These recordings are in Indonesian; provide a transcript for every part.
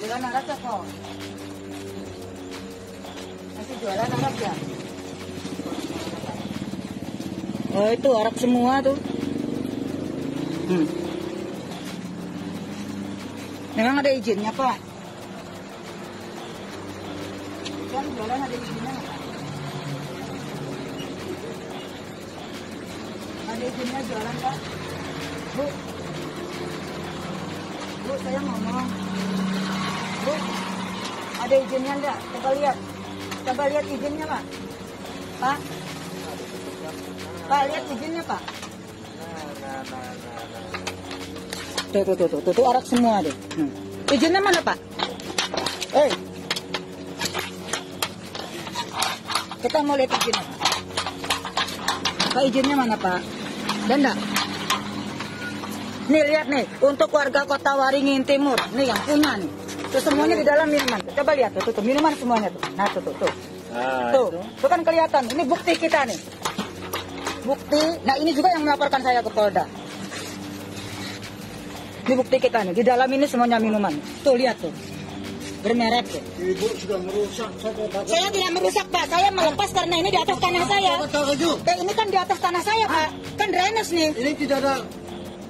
Jualan Arab ya kok? Masih jualan Arab ya? Oh itu Arab semua tuh. Hmm. Memang ada izinnya Pak? Kan jualan ada izinnya Ada izinnya jualan Pak? Bu? Bu saya ngomong. Bu, ada izinnya enggak? Coba lihat. Coba lihat izinnya, Pak. Pak. Pak, lihat izinnya, Pak. Tuh, tuh, tuh, tuh, tuh, tuh arak semua deh. Hmm. Izinnya mana, Pak? Eh. Kita mau lihat izinnya. Pak, izinnya mana, Pak? Dan enggak? Nih lihat nih, untuk warga kota Waringin Timur, nih yang punya nih. Tuh semuanya di dalam minuman. Coba lihat tuh, tuh, tuh minuman semuanya tuh. Nah tuh, tuh, tuh. Nah, Tuh, itu. tuh kan kelihatan. Ini bukti kita nih. Bukti. Nah ini juga yang melaporkan saya ke Polda. Ini bukti kita nih. Di dalam ini semuanya minuman. Tuh lihat tuh. Bermerek tuh. Ibu sudah merusak satu Saya tidak merusak Pak. Saya melepas karena ini di atas tanah saya. Eh ini kan di atas tanah saya Pak. Kan drainase nih. Ini tidak ada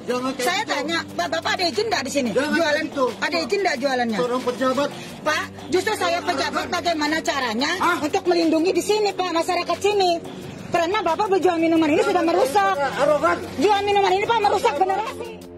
jangan Saya gitu. tanya, Pak, Bapak ada izin nggak di sini? Jangan Jualan gitu. Ada izin nggak jualannya? seorang pejabat Pak, justru saya pejabat bagaimana caranya Hah? untuk melindungi di sini Pak masyarakat sini. Karena Bapak berjual minuman ini sudah merusak. Jual minuman ini Pak merusak beneran